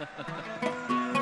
Ha ha ha.